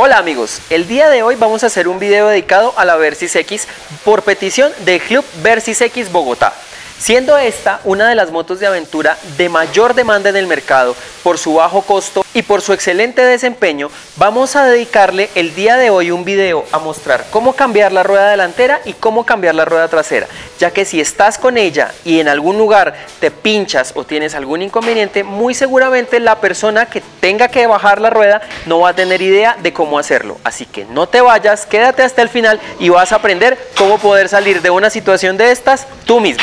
Hola amigos, el día de hoy vamos a hacer un video dedicado a la Versys X por petición del Club Versys X Bogotá. Siendo esta una de las motos de aventura de mayor demanda en el mercado por su bajo costo y por su excelente desempeño, vamos a dedicarle el día de hoy un video a mostrar cómo cambiar la rueda delantera y cómo cambiar la rueda trasera, ya que si estás con ella y en algún lugar te pinchas o tienes algún inconveniente, muy seguramente la persona que tenga que bajar la rueda no va a tener idea de cómo hacerlo. Así que no te vayas, quédate hasta el final y vas a aprender cómo poder salir de una situación de estas tú mismo.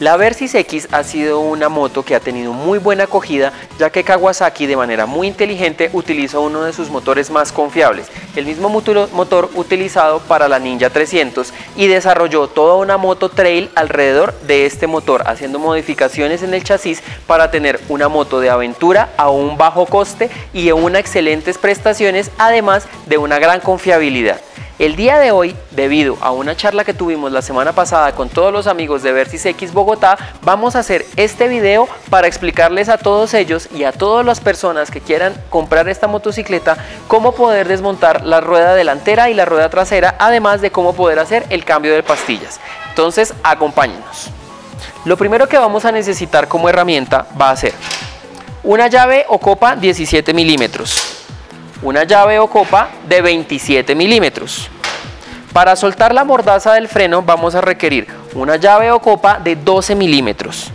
La Versys X ha sido una moto que ha tenido muy buena acogida ya que Kawasaki de manera muy inteligente utiliza uno de sus motores más confiables, el mismo motor utilizado para la Ninja 300 y desarrolló toda una moto trail alrededor de este motor haciendo modificaciones en el chasis para tener una moto de aventura a un bajo coste y unas excelentes prestaciones además de una gran confiabilidad. El día de hoy, debido a una charla que tuvimos la semana pasada con todos los amigos de Versys X Bogotá, vamos a hacer este video para explicarles a todos ellos y a todas las personas que quieran comprar esta motocicleta cómo poder desmontar la rueda delantera y la rueda trasera, además de cómo poder hacer el cambio de pastillas. Entonces, acompáñenos. Lo primero que vamos a necesitar como herramienta va a ser una llave o copa 17 milímetros, una llave o copa de 27 milímetros. Para soltar la mordaza del freno vamos a requerir una llave o copa de 12 milímetros.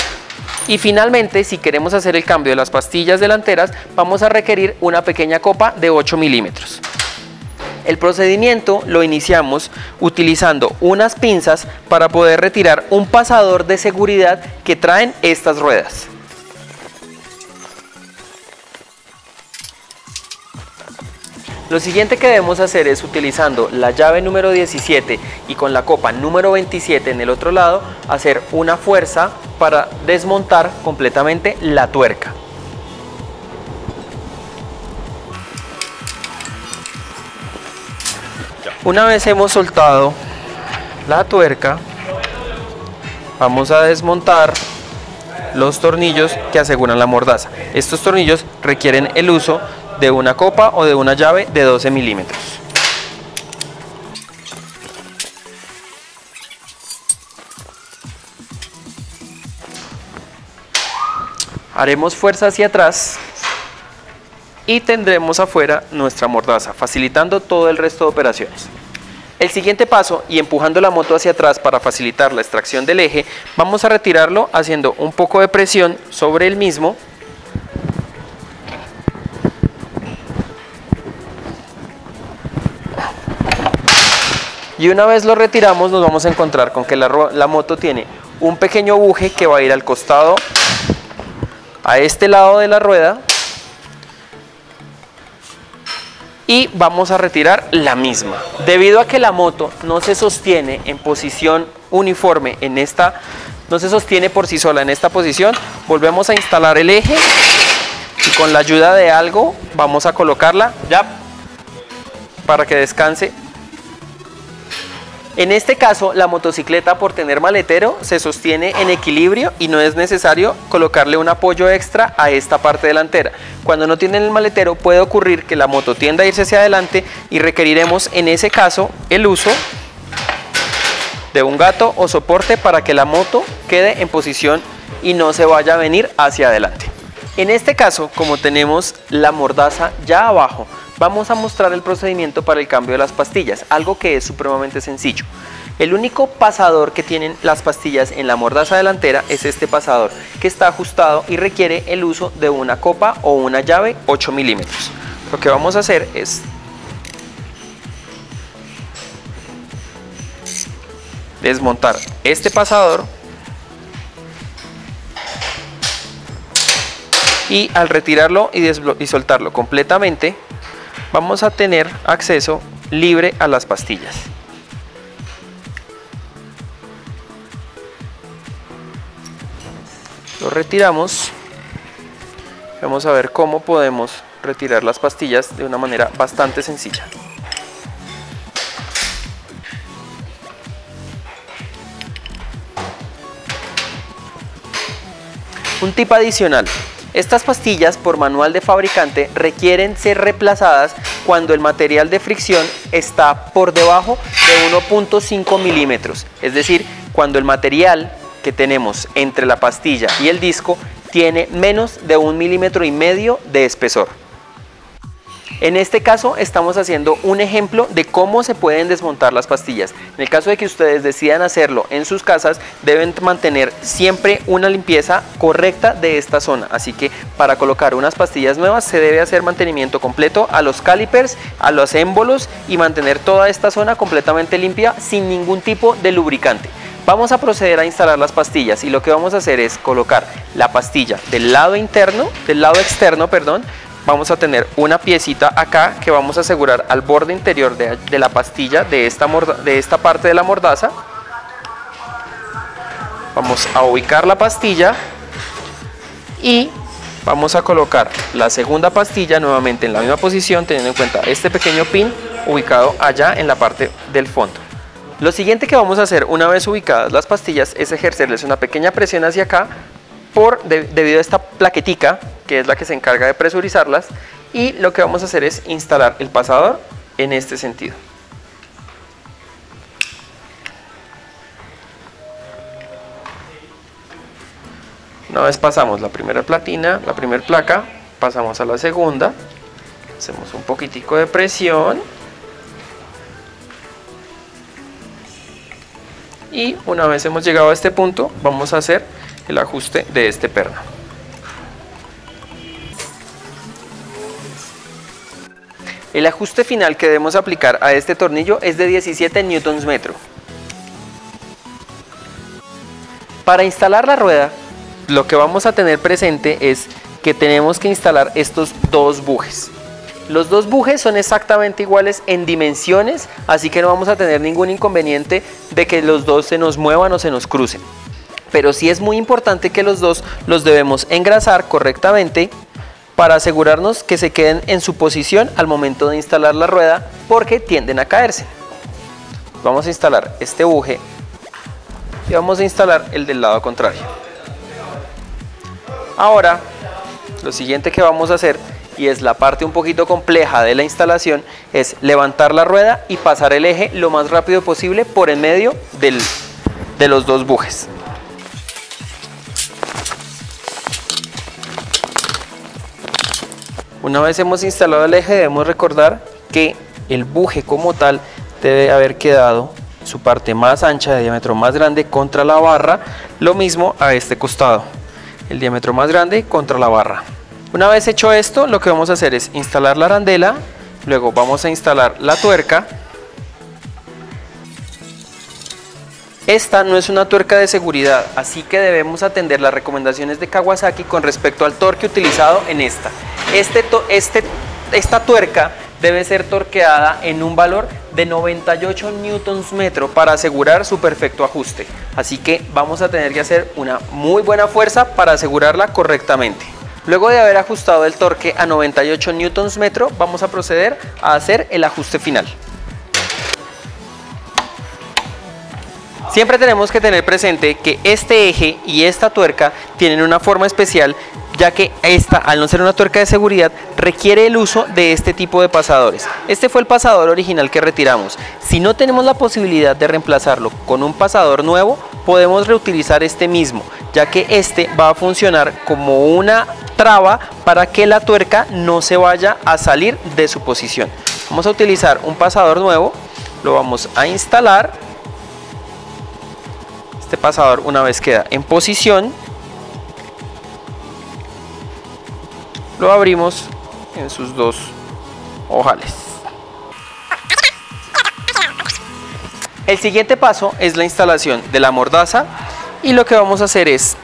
Y finalmente, si queremos hacer el cambio de las pastillas delanteras, vamos a requerir una pequeña copa de 8 milímetros. El procedimiento lo iniciamos utilizando unas pinzas para poder retirar un pasador de seguridad que traen estas ruedas. Lo siguiente que debemos hacer es utilizando la llave número 17 y con la copa número 27 en el otro lado, hacer una fuerza para desmontar completamente la tuerca. Una vez hemos soltado la tuerca, vamos a desmontar los tornillos que aseguran la mordaza. Estos tornillos requieren el uso de una copa o de una llave de 12 milímetros. Haremos fuerza hacia atrás y tendremos afuera nuestra mordaza, facilitando todo el resto de operaciones. El siguiente paso, y empujando la moto hacia atrás para facilitar la extracción del eje, vamos a retirarlo haciendo un poco de presión sobre el mismo y una vez lo retiramos nos vamos a encontrar con que la, moto tiene un pequeño buje que va a ir al costado a este lado de la rueda. Y vamos a retirar la misma. Debido a que la moto no se sostiene en posición uniforme en esta no se sostiene por sí sola en esta posición volvemos a instalar el eje y con la ayuda de algo vamos a colocarla ya para que descanse en este caso, la motocicleta por tener maletero se sostiene en equilibrio y no es necesario colocarle un apoyo extra a esta parte delantera. Cuando no tienen el maletero puede ocurrir que la moto tienda a irse hacia adelante y requeriremos en ese caso el uso de un gato o soporte para que la moto quede en posición y no se vaya a venir hacia adelante. En este caso, como tenemos la mordaza ya abajo, vamos a mostrar el procedimiento para el cambio de las pastillas, algo que es supremamente sencillo. El único pasador que tienen las pastillas en la mordaza delantera es este pasador que está ajustado y requiere el uso de una copa o una llave 8 milímetros. Lo que vamos a hacer es desmontar este pasador y al retirarlo y, y soltarlo completamente vamos a tener acceso libre a las pastillas. Lo retiramos. Vamos a ver cómo podemos retirar las pastillas de una manera bastante sencilla. Un tip adicional, estas pastillas por manual de fabricante requieren ser reemplazadas cuando el material de fricción está por debajo de 1.5 milímetros, es decir, cuando el material que tenemos entre la pastilla y el disco tiene menos de un milímetro y medio de espesor. En este caso estamos haciendo un ejemplo de cómo se pueden desmontar las pastillas. En el caso de que ustedes decidan hacerlo en sus casas, deben mantener siempre una limpieza correcta de esta zona. Así que para colocar unas pastillas nuevas se debe hacer mantenimiento completo a los calipers, a los émbolos y mantener toda esta zona completamente limpia sin ningún tipo de lubricante. Vamos a proceder a instalar las pastillas y lo que vamos a hacer es colocar la pastilla del lado interno, del lado externo, perdón, vamos a tener una piecita acá que vamos a asegurar al borde interior de, la pastilla de esta, de esta parte de la mordaza. Vamos a ubicar la pastilla y vamos a colocar la segunda pastilla nuevamente en la misma posición teniendo en cuenta este pequeño pin ubicado allá en la parte del fondo. Lo siguiente que vamos a hacer una vez ubicadas las pastillas es ejercerles una pequeña presión hacia acá por, debido a esta plaquetica que es la que se encarga de presurizarlas y lo que vamos a hacer es instalar el pasador en este sentido. Una vez pasamos la primera platina, la primera placa, pasamos a la segunda, hacemos un poquitico de presión y una vez hemos llegado a este punto vamos a hacer el ajuste de este perno. El ajuste final que debemos aplicar a este tornillo es de 17 newtons metro. Para instalar la rueda, lo que vamos a tener presente es que tenemos que instalar estos dos bujes. Los dos bujes son exactamente iguales en dimensiones, así que no vamos a tener ningún inconveniente de que los dos se nos muevan o se nos crucen. Pero sí es muy importante que los dos los debemos engrasar correctamente para asegurarnos que se queden en su posición al momento de instalar la rueda porque tienden a caerse. Vamos a instalar este buje y vamos a instalar el del lado contrario. Ahora, lo siguiente que vamos a hacer, y es la parte un poquito compleja de la instalación, es levantar la rueda y pasar el eje lo más rápido posible por en medio de los dos bujes. Una vez hemos instalado el eje debemos recordar que el buje como tal debe haber quedado su parte más ancha de diámetro más grande contra la barra, lo mismo a este costado, el diámetro más grande contra la barra. Una vez hecho esto, lo que vamos a hacer es instalar la arandela, luego vamos a instalar la tuerca. Esta no es una tuerca de seguridad, así que debemos atender las recomendaciones de Kawasaki con respecto al torque utilizado en esta. Este, este, esta tuerca debe ser torqueada en un valor de 98 newtons metro para asegurar su perfecto ajuste. Así que vamos a tener que hacer una muy buena fuerza para asegurarla correctamente. Luego de haber ajustado el torque a 98 newtons metro, vamos a proceder a hacer el ajuste final. Siempre tenemos que tener presente que este eje y esta tuerca tienen una forma especial ya que esta, al no ser una tuerca de seguridad, requiere el uso de este tipo de pasadores. Este fue el pasador original que retiramos. Si no tenemos la posibilidad de reemplazarlo con un pasador nuevo, podemos reutilizar este mismo, ya que este va a funcionar como una traba para que la tuerca no se vaya a salir de su posición. Vamos a utilizar un pasador nuevo, lo vamos a instalar. Este pasador una vez queda en posición, lo abrimos en sus dos ojales. El siguiente paso es la instalación de la mordaza y lo que vamos a hacer es,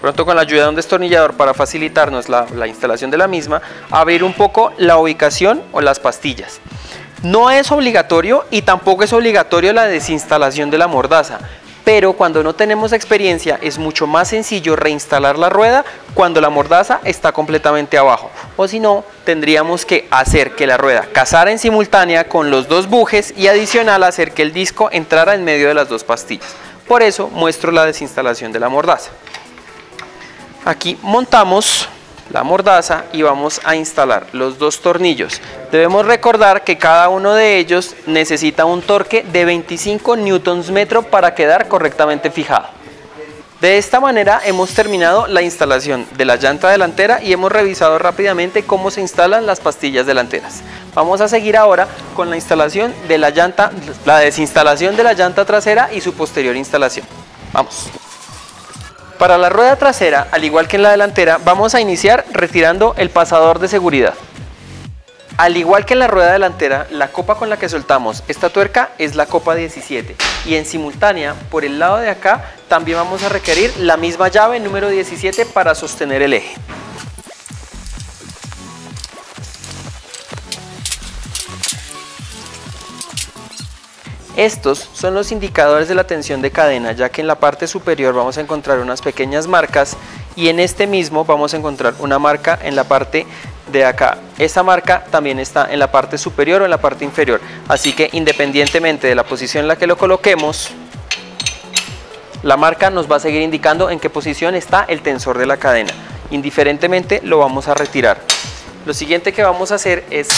pronto con la ayuda de un destornillador para facilitarnos la, la instalación de la misma, abrir un poco la ubicación o las pastillas. No es obligatorio y tampoco es obligatorio la desinstalación de la mordaza, pero cuando no tenemos experiencia es mucho más sencillo reinstalar la rueda cuando la mordaza está completamente abajo. O si no tendríamos que hacer que la rueda cazara en simultánea con los dos bujes y adicional hacer que el disco entrara en medio de las dos pastillas. Por eso muestro la desinstalación de la mordaza. Aquí montamos la mordaza y vamos a instalar los dos tornillos. Debemos recordar que cada uno de ellos necesita un torque de 25 newtons metro para quedar correctamente fijado. De esta manera hemos terminado la instalación de la llanta delantera y hemos revisado rápidamente cómo se instalan las pastillas delanteras. Vamos a seguir ahora con la instalación de la llanta, la desinstalación de la llanta trasera y su posterior instalación. Vamos. Para la rueda trasera, al igual que en la delantera, vamos a iniciar retirando el pasador de seguridad. Al igual que en la rueda delantera, la copa con la que soltamos esta tuerca es la copa 17 y en simultánea, por el lado de acá, también vamos a requerir la misma llave número 17 para sostener el eje. Estos son los indicadores de la tensión de cadena, ya que en la parte superior vamos a encontrar unas pequeñas marcas y en este mismo vamos a encontrar una marca en la parte de acá. Esta marca también está en la parte superior o en la parte inferior, así que independientemente de la posición en la que lo coloquemos, la marca nos va a seguir indicando en qué posición está el tensor de la cadena. Indiferentemente lo vamos a retirar. Lo siguiente que vamos a hacer es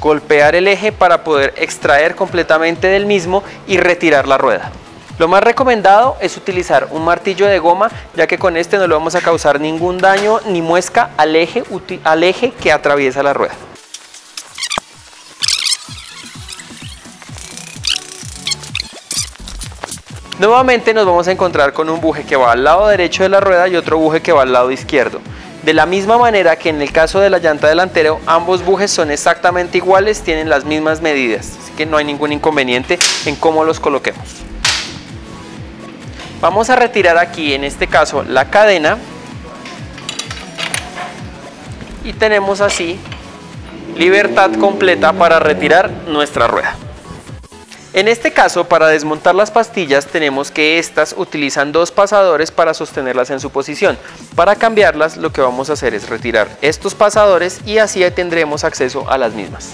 golpear el eje para poder extraer completamente del mismo y retirar la rueda. Lo más recomendado es utilizar un martillo de goma ya que con este no le vamos a causar ningún daño ni muesca al eje, al eje que atraviesa la rueda. Nuevamente nos vamos a encontrar con un buje que va al lado derecho de la rueda y otro buje que va al lado izquierdo. De la misma manera que en el caso de la llanta delantera, ambos bujes son exactamente iguales, tienen las mismas medidas, así que no hay ningún inconveniente en cómo los coloquemos. Vamos a retirar aquí, en este caso, la cadena y tenemos así libertad completa para retirar nuestra rueda. En este caso, para desmontar las pastillas, tenemos que estas utilizan dos pasadores para sostenerlas en su posición. Para cambiarlas, lo que vamos a hacer es retirar estos pasadores y así tendremos acceso a las mismas.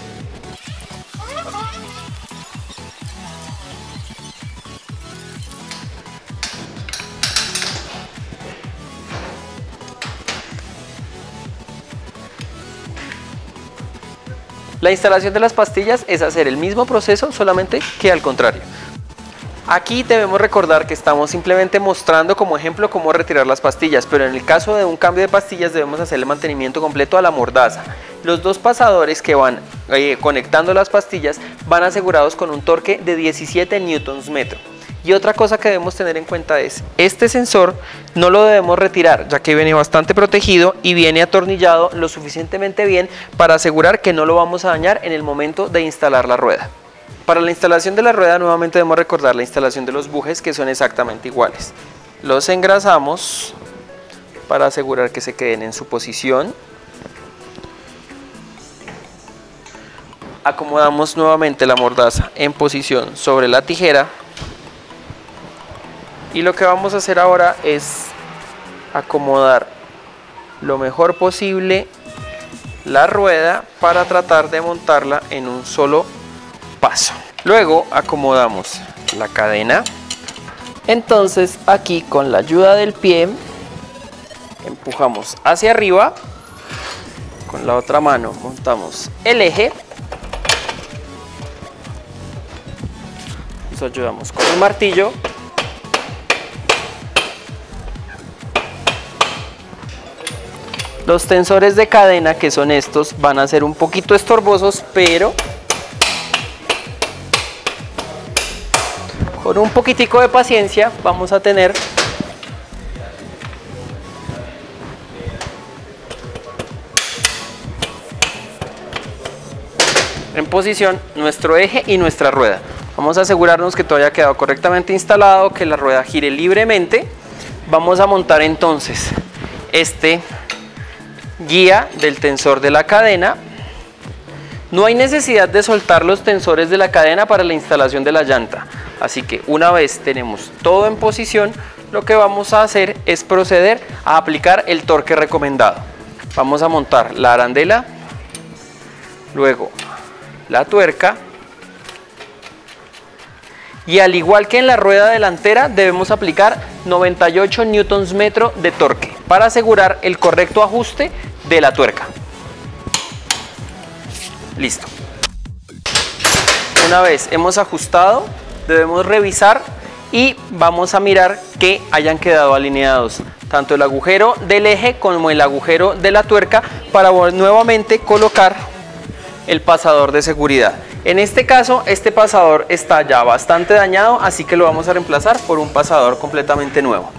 La instalación de las pastillas es hacer el mismo proceso solamente que al contrario. Aquí debemos recordar que estamos simplemente mostrando como ejemplo cómo retirar las pastillas, pero en el caso de un cambio de pastillas debemos hacer el mantenimiento completo a la mordaza. Los dos pasadores que van eh, conectando las pastillas van asegurados con un torque de 17 newtons metro. Y otra cosa que debemos tener en cuenta es, este sensor no lo debemos retirar, ya que viene bastante protegido y viene atornillado lo suficientemente bien para asegurar que no lo vamos a dañar en el momento de instalar la rueda. Para la instalación de la rueda nuevamente debemos recordar la instalación de los bujes que son exactamente iguales. Los engrasamos para asegurar que se queden en su posición. Acomodamos nuevamente la mordaza en posición sobre la tijera y lo que vamos a hacer ahora es acomodar lo mejor posible la rueda para tratar de montarla en un solo paso. Luego acomodamos la cadena. Entonces aquí con la ayuda del pie empujamos hacia arriba. Con la otra mano montamos el eje. Nos ayudamos con el martillo Los tensores de cadena, que son estos, van a ser un poquito estorbosos, pero con un poquitico de paciencia vamos a tener en posición nuestro eje y nuestra rueda. Vamos a asegurarnos que todo haya quedado correctamente instalado, que la rueda gire libremente. Vamos a montar entonces este guía del tensor de la cadena. No hay necesidad de soltar los tensores de la cadena para la instalación de la llanta. Así que una vez tenemos todo en posición, lo que vamos a hacer es proceder a aplicar el torque recomendado. Vamos a montar la arandela, luego la tuerca Y al igual que en la rueda delantera, debemos aplicar 98 newtons metro de torque para asegurar el correcto ajuste de la tuerca. Listo. Una vez hemos ajustado, debemos revisar y vamos a mirar que hayan quedado alineados tanto el agujero del eje como el agujero de la tuerca para nuevamente colocar el pasador de seguridad. En este caso, este pasador está ya bastante dañado, así que lo vamos a reemplazar por un pasador completamente nuevo.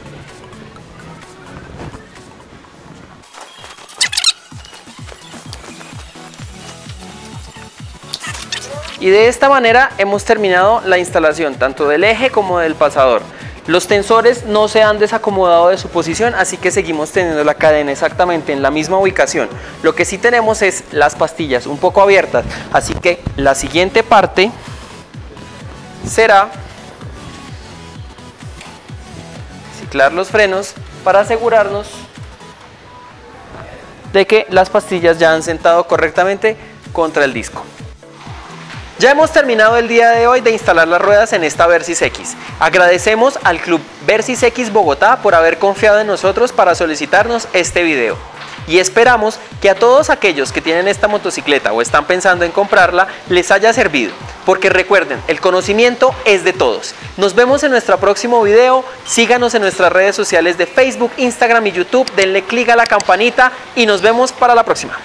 Y de esta manera hemos terminado la instalación tanto del eje como del pasador. Los tensores no se han desacomodado de su posición, así que seguimos teniendo la cadena exactamente en la misma ubicación. Lo que sí tenemos es las pastillas un poco abiertas, así que la siguiente parte será ciclar los frenos para asegurarnos de que las pastillas ya han sentado correctamente contra el disco. Ya hemos terminado el día de hoy de instalar las ruedas en esta Versys X. Agradecemos al Club Versys X Bogotá por haber confiado en nosotros para solicitarnos este video. Y esperamos que a todos aquellos que tienen esta motocicleta o están pensando en comprarla les haya servido. Porque recuerden, el conocimiento es de todos. Nos vemos en nuestro próximo video. Síganos en nuestras redes sociales de Facebook, Instagram y YouTube. Denle click a la campanita y nos vemos para la próxima.